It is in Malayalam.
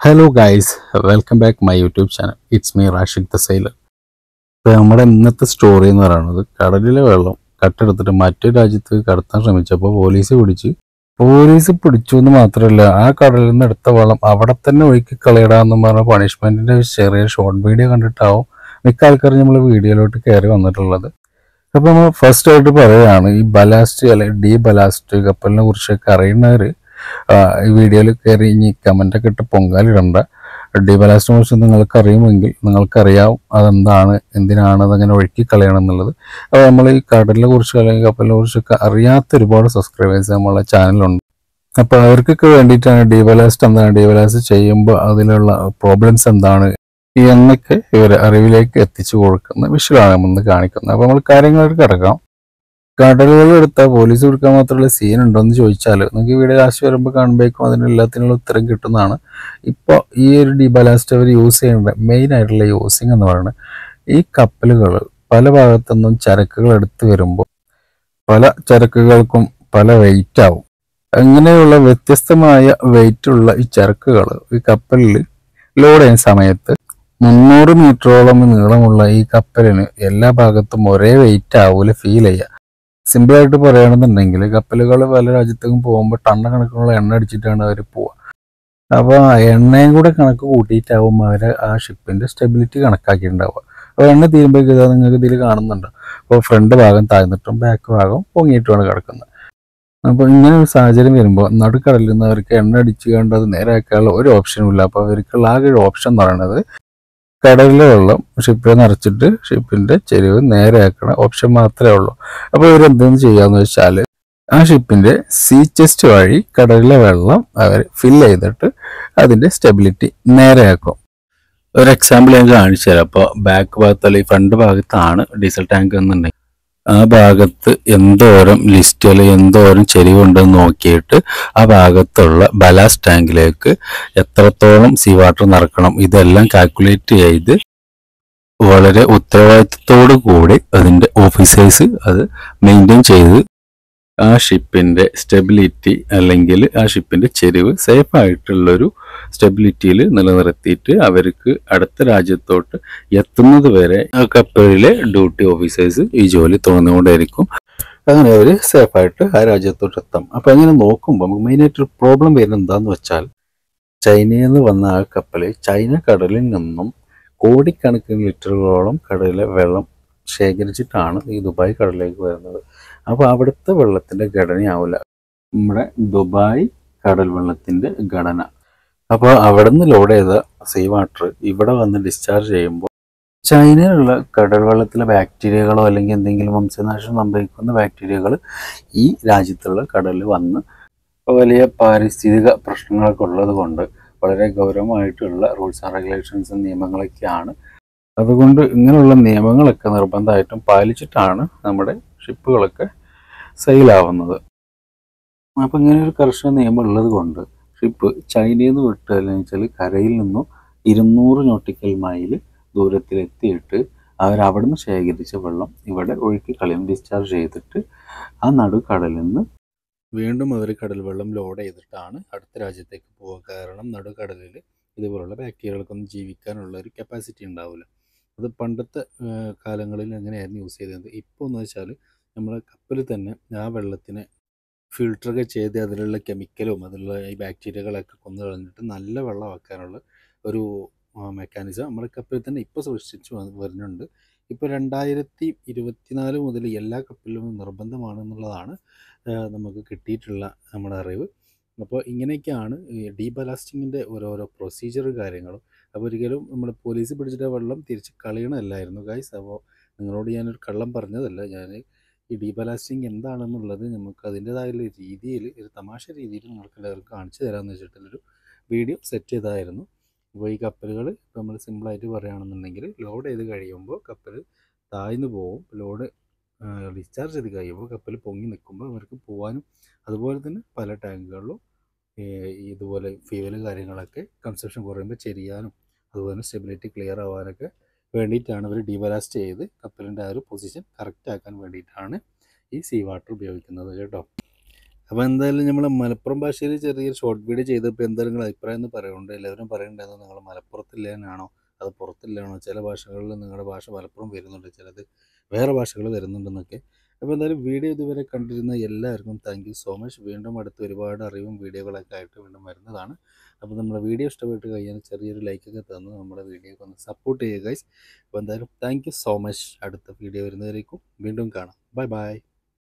Hello guys welcome back my YouTube channel it's me Rashid the sailor ഇപ്പോൾ നമ്മുടെ ഇന്നത്തെ സ്റ്റോറി എന്ന് പറയുന്നത് കടലിലെ വെള്ളം കട്ടെടുത്തിട്ട് മറ്റു രാജ്യത്ത് കടത്താൻ ശ്രമിച്ചപ്പോൾ പോലീസ് പിടിച്ച്. പോലീസ് പിടിച്ചു എന്ന് മാത്രമല്ല ആ കടലിൽ നിന്ന് എടുത്ത വെള്ളം അവിടെ തന്നെ ഒഴുക്കി കളയിടാന്ന് പറഞ്ഞ പണിഷ്മെന്റിന്റെ ചെറിയ ഷോർട്ട് വീഡിയോ കണ്ടിട്ടാവും മിക്ക ആൾക്കാരും നമ്മൾ വീഡിയോയിലോട്ട് കയറി വന്നിട്ടുള്ളത്. അപ്പോൾ നമ്മൾ ഫസ്റ്റ് ആയിട്ട് പറയുകയാണ് ഈ ബലാസ്റ്റ് അല്ലെങ്കിൽ ഡി ബലാസ്റ്റ് കപ്പലിനെ കുറിച്ചൊക്കെ അറിയുന്നവർ ഈ വീഡിയോയിൽ കയറി ഇനി കമന്റൊക്കെ ഇട്ട് പൊങ്കാലിടണ്ട ഡി ബലാസ്റ്റിനെ മോഷൻ നിങ്ങൾക്ക് നിങ്ങൾക്കറിയാം അതെന്താണ് എന്തിനാണ് അതങ്ങനെ ഒഴുക്കി കളയണം എന്നുള്ളത്. അപ്പോൾ നമ്മൾ ഈ കടലിനെ കുറിച്ച് അല്ലെങ്കിൽ കപ്പലിനെ കുറിച്ചൊക്കെ അറിയാത്ത ഒരുപാട് സബ്സ്ക്രൈബേഴ്സ് നമ്മളെ ചാനലുണ്ട് അപ്പോൾ അവർക്കൊക്കെ വേണ്ടിയിട്ടാണ് ഡി ബലാസ്റ്റ് എന്താണ് ഡി ബലാസ്റ്റ് ചെയ്യുമ്പോൾ അതിലുള്ള പ്രോബ്ലംസ് എന്താണ് എന്നൊക്കെ ഇവർ അറിവിലേക്ക് എത്തിച്ചു കൊടുക്കുന്ന വിഷയമാണ് നമ്മൾ കാണിക്കുന്നത്. അപ്പോൾ നമ്മൾ കാര്യങ്ങളൊക്കെ കിടക്കാം. കടലുകൾ എടുത്താൽ പോലീസ് കൊടുക്കാൻ മാത്രമുള്ള സീൻ ഉണ്ടോ എന്ന് ചോദിച്ചാൽ നിങ്ങൾക്ക് വീഡിയോ ലാസ്റ്റ് വരുമ്പോൾ കാണുമ്പോഴേക്കും അതിന് എല്ലാത്തിനുള്ള ഉത്തരം കിട്ടുന്നതാണ്. ഇപ്പോൾ ഈ ഒരു ഡിബലാസ്റ്റ് അവർ യൂസ് ചെയ്യേണ്ട മെയിൻ ആയിട്ടുള്ള യൂസിങ് എന്ന് പറയുന്നത് ഈ കപ്പലുകൾ പല ഭാഗത്തുനിന്നും ചരക്കുകൾ എടുത്തു വരുമ്പോൾ പല ചരക്കുകൾക്കും പല വെയിറ്റ് ആവും. അങ്ങനെയുള്ള വ്യത്യസ്തമായ വെയിറ്റ് ഉള്ള ഈ ചരക്കുകൾ ഈ കപ്പലിൽ ലോഡ് ചെയ്യുന്ന സമയത്ത് മുന്നൂറ് മീറ്ററോളം നീളമുള്ള ഈ കപ്പലിന് എല്ലാ ഭാഗത്തും ഒരേ വെയിറ്റ് ആവൂല ഫീൽ ചെയ്യുക സിമ്പിൾ ആയിട്ട് പറയുകയാണെന്നുണ്ടെങ്കിൽ കപ്പലുകൾ പല രാജ്യത്തേക്കും പോകുമ്പോൾ ടണ്ണ കണക്കിനുള്ള എണ്ണ അടിച്ചിട്ടാണ് അവർ പോവുക. അപ്പോൾ എണ്ണയും കൂടെ കണക്ക് കൂട്ടിയിട്ടാവും അവർ ആ ഷിപ്പിന്റെ സ്റ്റെബിലിറ്റി കണക്കാക്കിയിട്ടുണ്ടാവുക. അപ്പോൾ എണ്ണ തീരുമ്പോഴേക്കും ഇതാ നിങ്ങൾക്ക് ഇതിൽ കാണുന്നുണ്ട്. അപ്പോൾ ഫ്രണ്ട് ഭാഗം താഴ്ന്നിട്ടും ബാക്ക് ഭാഗം പൊങ്ങിയിട്ടുമാണ് കിടക്കുന്നത്. അപ്പോൾ ഇങ്ങനെ ഒരു സാഹചര്യം വരുമ്പോൾ നടുക്കടലിൽ നിന്ന് അവർക്ക് എണ്ണ അടിച്ചു കണ്ടത് നേരെയാക്കാനുള്ള ഒരു ഓപ്ഷനും ഇല്ല. അപ്പോൾ അവർക്കുള്ള ആകെ ഒരു ഓപ്ഷൻ എന്ന് പറയുന്നത് കടലിലെ വെള്ളം ഷിപ്പിൽ നിറച്ചിട്ട് ഷിപ്പിന്റെ ചെരിവ് നേരെയാക്കണ ഓപ്ഷൻ മാത്രമേ ഉള്ളൂ. അപ്പോൾ ഇവരെന്തെന്ന് ചെയ്യാന്ന് വെച്ചാൽ ആ ഷിപ്പിന്റെ സീ ചെസ്റ്റ് വഴി കടലിലെ വെള്ളം അവർ ഫില്ല് ചെയ്തിട്ട് അതിന്റെ സ്റ്റെബിലിറ്റി നേരെയാക്കും. ഒരു എക്സാമ്പിൾ ഞാൻ കാണിച്ചു തരാം അപ്പോൾ ബാക്ക് ഭാഗത്ത് അല്ലെങ്കിൽ ഫ്രണ്ട് ഭാഗത്താണ് ഡീസൽ ടാങ്ക് എന്നുണ്ടെങ്കിൽ ആ ഭാഗത്ത് എന്തോരം ലിസ്റ്റ് അല്ലെ എന്തോരം ചെരിവുണ്ടെന്ന് നോക്കിയിട്ട് ആ ഭാഗത്തുള്ള ബലാസ് ടാങ്കിലേക്ക് എത്രത്തോളം സീ വാട്ടർ നിറക്കണം ഇതെല്ലാം കാൽക്കുലേറ്റ് ചെയ്ത് വളരെ ഉത്തരവാദിത്തത്തോടു കൂടി അതിന്റെ ഓഫീസേഴ്സ് അത് മെയിന്റെയിൻ ചെയ്ത് ആ ഷിപ്പിന്റെ സ്റ്റെബിലിറ്റി അല്ലെങ്കിൽ ആ ഷിപ്പിന്റെ ചെരിവ് സേഫ് ആയിട്ടുള്ളൊരു സ്റ്റെബിലിറ്റിയിൽ നിലനിർത്തിയിട്ട് അവർക്ക് അടുത്ത രാജ്യത്തോട്ട് എത്തുന്നത് വരെ ആ കപ്പലിലെ ഡ്യൂട്ടി ഓഫീസേഴ്സ് ഈ ജോലി തുറന്നുകൊണ്ടായിരിക്കും അങ്ങനെ അവർ സേഫായിട്ട് ആ രാജ്യത്തോട്ട് എത്താം. അപ്പം അങ്ങനെ നോക്കുമ്പോൾ നമുക്ക് മെയിനായിട്ട് ഒരു പ്രോബ്ലം വരുന്നത് എന്താന്ന് വെച്ചാൽ ചൈനയിൽ നിന്ന് വന്ന ആ കപ്പൽ ചൈന കടലിൽ നിന്നും കോടിക്കണക്കിന് ലിറ്ററുകളോളം കടലിലെ വെള്ളം ശേഖരിച്ചിട്ടാണ് ഈ ദുബായ് കടലിലേക്ക് വരുന്നത്. അപ്പോൾ അവിടുത്തെ വെള്ളത്തിന്റെ ഘടനയാവില്ല. നമ്മുടെ ദുബായ് കടൽ വെള്ളത്തിന്റെ ഘടന. അപ്പോൾ അവിടെ നിന്ന് ലോഡ് ചെയ്ത സീ വാട്ടർ ഇവിടെ വന്ന് ഡിസ്ചാർജ് ചെയ്യുമ്പോൾ ചൈനയിലുള്ള കടൽ വെള്ളത്തിലെ ബാക്ടീരിയകളോ അല്ലെങ്കിൽ എന്തെങ്കിലും വംശനാശം സംഭവിക്കുന്ന ബാക്ടീരിയകൾ ഈ രാജ്യത്തുള്ള കടലിൽ വന്ന് വലിയ പാരിസ്ഥിതിക പ്രശ്നങ്ങളൊക്കെ ഉള്ളത് കൊണ്ട് വളരെ ഗൗരവമായിട്ടുള്ള റൂൾസ് ആൻഡ് റെഗുലേഷൻസും നിയമങ്ങളൊക്കെയാണ് അതുകൊണ്ട് ഇങ്ങനെയുള്ള നിയമങ്ങളൊക്കെ നിർബന്ധമായിട്ടും പാലിച്ചിട്ടാണ് നമ്മുടെ ഷിപ്പുകളൊക്കെ സെയിലാവുന്നത്. അപ്പം ഇങ്ങനെ ഒരു കർശന നിയമം ഉള്ളത് കൊണ്ട് ഷിപ്പ് ചൈനയിൽ നിന്ന് വിട്ട് അല്ലെങ്കിൽ വെച്ചാൽ കരയിൽ നിന്നും ഇരുന്നൂറ് നോട്ടിക്കൽ മൈൽ ദൂരത്തിലെത്തിയിട്ട് അവരവിടുന്ന് ശേഖരിച്ച വെള്ളം ഇവിടെ ഒഴുക്കി കളയും ഡിസ്ചാർജ് ചെയ്തിട്ട് ആ നടുക്കടലിൽ നിന്ന് വീണ്ടും അവർ കടൽ വെള്ളം ലോഡ് ചെയ്തിട്ടാണ് അടുത്ത രാജ്യത്തേക്ക് പോവുക. കാരണം നടുക്കടലിൽ ഇതുപോലുള്ള ബാക്ടീരിയകൾക്കൊന്നും ജീവിക്കാനുള്ള ഒരു കപ്പാസിറ്റി ഉണ്ടാവില്ല അത് പണ്ടത്തെ കാലങ്ങളിൽ എങ്ങനെയായിരുന്നു യൂസ് ചെയ്തിരുന്നത് ഇപ്പോൾ എന്ന് വെച്ചാൽ നമ്മൾ കപ്പൽ തന്നെ ആ വെള്ളത്തിനെ ഫിൽട്ടറൊക്കെ ചെയ്ത് അതിലുള്ള കെമിക്കലും അതിലുള്ള ഈ ബാക്ടീരിയകളൊക്കെ കൊന്നു കളഞ്ഞിട്ട് നല്ല വെള്ളമാക്കാനുള്ള ഒരു മെക്കാനിസം നമ്മുടെ കപ്പലിൽ തന്നെ ഇപ്പോൾ സൃഷ്ടിച്ചു വരുന്നുണ്ട്. ഇപ്പോൾ രണ്ടായിരത്തി ഇരുപത്തിനാല് മുതൽ എല്ലാ കപ്പലിലും നിർബന്ധമാണെന്നുള്ളതാണ് നമുക്ക് കിട്ടിയിട്ടുള്ള നമ്മുടെ അറിവ്. അപ്പോൾ ഇങ്ങനെയൊക്കെയാണ് ഈ ഡീബലാസ്റ്റിങ്ങിന്റെ ഓരോരോ പ്രൊസീജിയർ കാര്യങ്ങളും. അപ്പോൾ ഒരിക്കലും നമ്മൾ പോലീസ് പിടിച്ചിട്ട് വെള്ളം തിരിച്ച് കളയണമല്ലായിരുന്നു ഗൈസ് അപ്പോൾ നിങ്ങളോട് ഞാനൊരു കള്ളം പറഞ്ഞതല്ല. ഞാൻ ഈ ഡീബലാസ്റ്റിംഗ് എന്താണെന്നുള്ളത് നമുക്ക് അതിന്റെതായുള്ള രീതിയിൽ ഒരു തമാശ രീതിയിൽ നിങ്ങൾക്ക് എല്ലാവർക്കും കാണിച്ചു തരാമെന്ന് വെച്ചിട്ടുള്ളൊരു വീഡിയോ സെറ്റ് ചെയ്തായിരുന്നു അപ്പോൾ ഈ കപ്പലുകൾ ഇപ്പോൾ നമ്മൾ സിമ്പിളായിട്ട് പറയുകയാണെന്നുണ്ടെങ്കിൽ ലോഡ് ചെയ്ത് കഴിയുമ്പോൾ കപ്പൽ താഴ്ന്നു പോകും ലോഡ് ഡിസ്ചാർജ് ചെയ്ത് കഴിയുമ്പോൾ കപ്പൽ പൊങ്ങി നിൽക്കുമ്പോൾ അവർക്ക് പോകാനും അതുപോലെ തന്നെ പല ടാങ്കുകളിലും ഇതുപോലെ ഫ്യൂവൽ കാര്യങ്ങളൊക്കെ കൺസപ്ഷൻ കുറയുമ്പോൾ ചെരിയാനും അതുപോലെ തന്നെ സ്റ്റെബിലിറ്റി ക്ലിയർ ആവാനൊക്കെ വേണ്ടിയിട്ടാണ് ഇവർ ഡീബലാസ്റ്റ് ചെയ്ത് കപ്പലിന്റെ ആ ഒരു പൊസിഷൻ കറക്റ്റ് ആക്കാൻ വേണ്ടിയിട്ടാണ് ഈ സീ വാട്ടർ ഉപയോഗിക്കുന്നത് കേട്ടോ. അപ്പോൾ എന്തായാലും നമ്മൾ മലപ്പുറം ഭാഷയിൽ ചെറിയൊരു ഷോർട്ട് വീഡിയോ ചെയ്തപ്പോൾ എന്തായാലും നിങ്ങൾ അഭിപ്രായം എന്ന് പറയുന്നുണ്ട്. എല്ലാവരും പറയണ്ടായിരുന്നു നിങ്ങൾ മലപ്പുറത്തില്ലാനാണോ അത് പുറത്തില്ലാണോ? ചില ഭാഷകളിൽ നിങ്ങളുടെ ഭാഷ മലപ്പുറം വരുന്നുണ്ട് ചിലത് വേറെ ഭാഷകൾ വരുന്നുണ്ടെന്നൊക്കെ. അപ്പോൾ എന്തായാലും വീഡിയോ ഇതുവരെ കണ്ടിരുന്ന എല്ലാവർക്കും താങ്ക് യു സോ മച്ച് വീണ്ടും അടുത്ത് ഒരുപാട് അറിവും വീഡിയോകളൊക്കെ ആയിട്ട് വീണ്ടും വരുന്നതാണ്. അപ്പോൾ നമ്മുടെ വീഡിയോ ഇഷ്ടപ്പെട്ട് കഴിഞ്ഞാൽ ചെറിയൊരു ലൈക്കൊക്കെ തന്ന് നമ്മുടെ വീഡിയോക്ക് ഒന്ന് സപ്പോർട്ട് ചെയ്യുക ഗൈസ് അപ്പോൾ എന്തായാലും താങ്ക് സോ മച്ച് അടുത്ത വീഡിയോ വരുന്നവരേക്കും വീണ്ടും കാണാം. Bye bye